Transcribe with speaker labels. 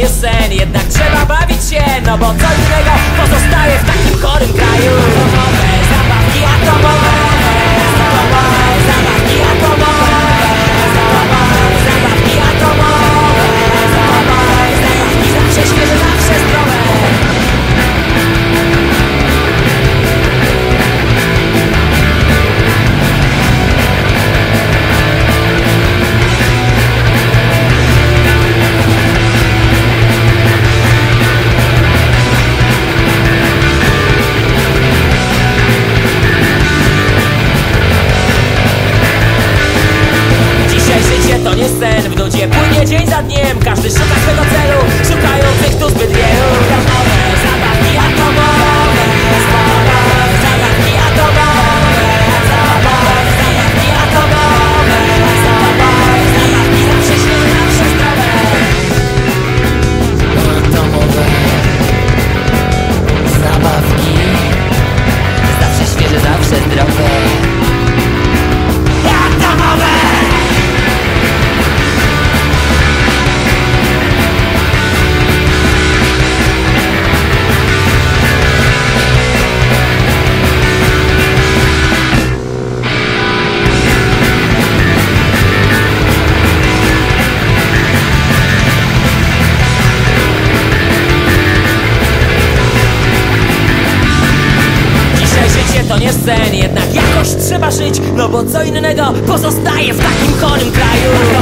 Speaker 1: nie sen. Jednak trzeba bawić się, no bo co innego pozostaje dzień za dniem. Każdy szuka swego celu. bo co innego pozostaje w takim chorym kraju.